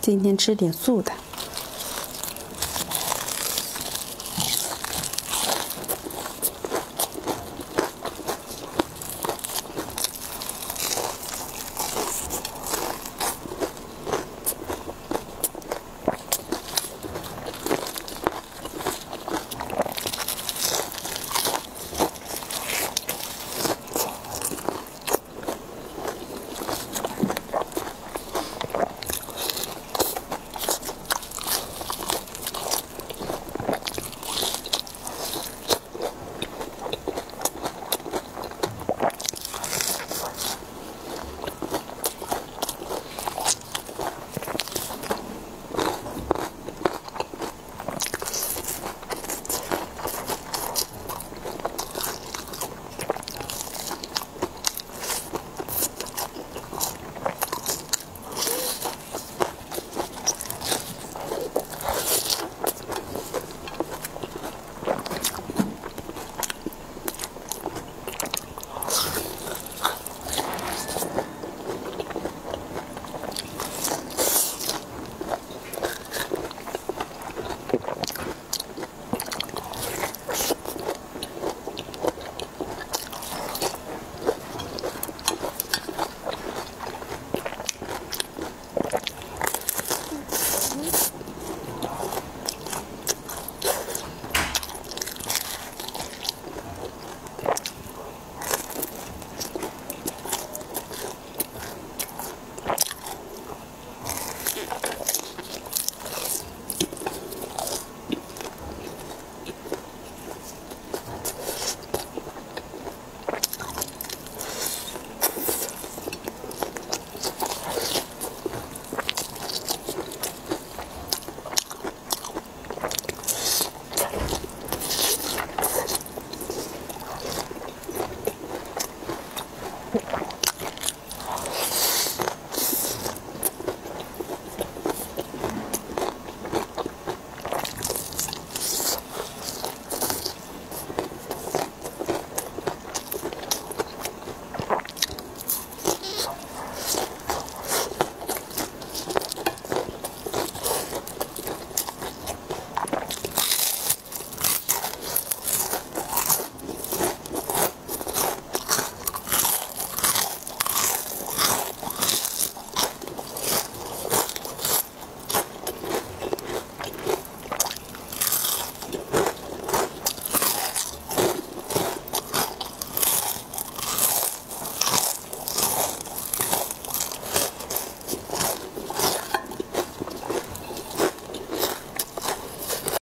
今天吃点素的。